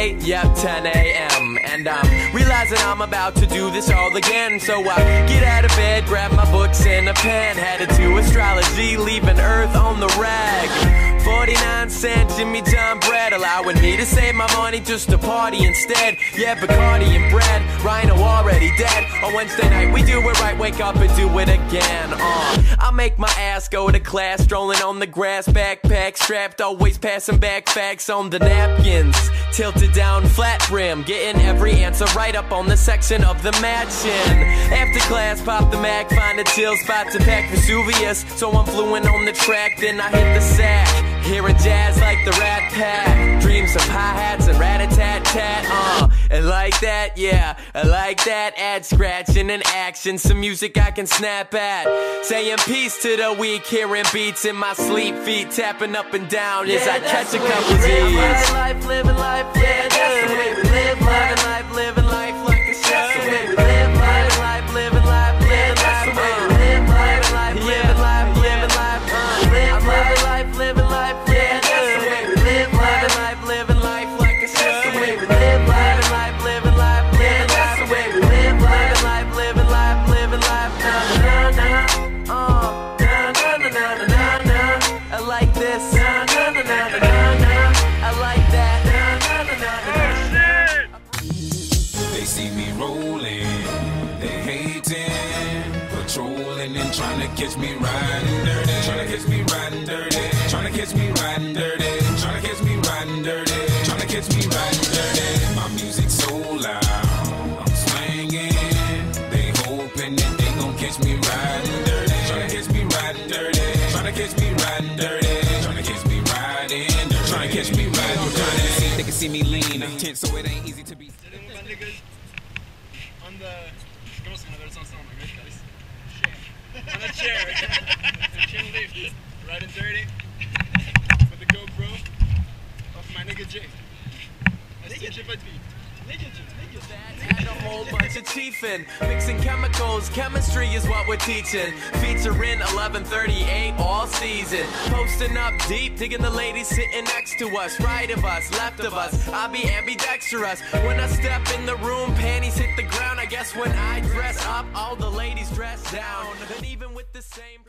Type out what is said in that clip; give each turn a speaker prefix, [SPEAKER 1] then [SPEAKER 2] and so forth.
[SPEAKER 1] 8, yep, 10 a.m. And I'm realizing I'm about to do this all again. So I get out of bed, grab my books and a pen, headed to astrology, leaving Earth on the rag. 49 Jimmy John bread, allowing me to save my money just to party instead. Yeah, Bacardi and bread, Rhino already dead. On Wednesday night, we do it right, wake up and do it again. Uh, I make my ass go to class, strolling on the grass, backpack strapped, always passing back facts on the napkins. Tilted down, flat brim, getting every answer right up on the section of the matching. After class, pop the Mac, find a chill spot to pack Vesuvius. So I'm fluent on the track, then I hit the sack. Like that, yeah, I like that. Add scratching and action, some music I can snap at. Saying peace to the weak, hearing beats in my sleep, feet tapping up and down as I catch a couple G's. Living life, living life,
[SPEAKER 2] They see me rolling, they hating, patrolling and trying to catch me riding dirty, trying to catch me riding dirty, trying to catch me riding dirty, catch me riding dirty, catch me riding dirty. My so loud, I'm swinging. They hoping that they gon' catch me riding dirty, trying to catch me riding dirty, trying to catch me riding dirty, see me lean, tense, so it ain't easy to be.
[SPEAKER 3] Sitting with my niggas on the. ¿Cómo se llama? There's also on my great guys. On a chair. a chair lift. Riding dirty. With the GoPro of my nigga Jay. I see Jay Nigga Jay. Nigga Jay.
[SPEAKER 1] And whole bunch of chiefin'. Mixing chemicals, chemistry is what we're teaching. Featuring 1138 all season. Posting up deep, digging the ladies sitting next to us. Right of us, left of us. I'll be ambidextrous. When I step in the room, panties hit the ground. I guess when I dress up, all the ladies dress down. Then even with the same.